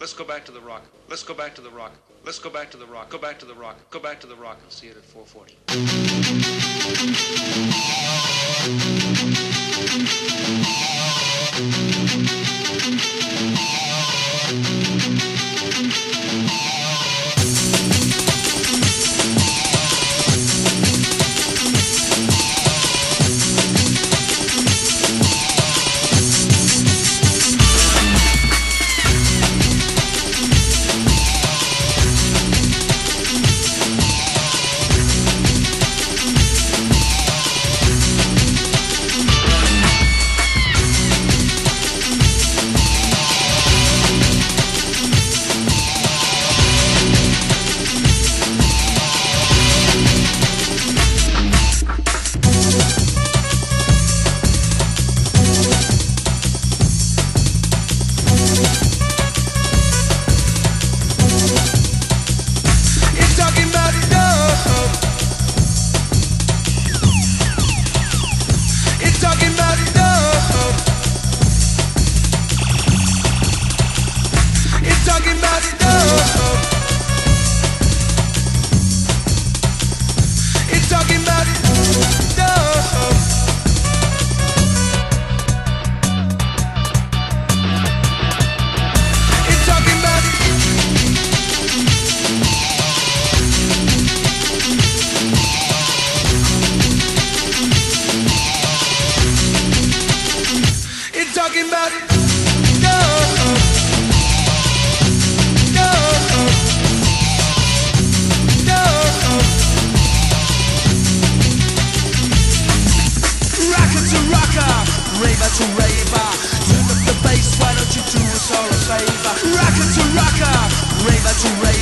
Let's go back to the rock. Let's go back to the rock. Let's go back to the rock. Go back to the rock. Go back to the rock and see it at 440. raver to raver. Turn up the bass, why don't you do us all a favor? Rocker to rocker, raver to raver.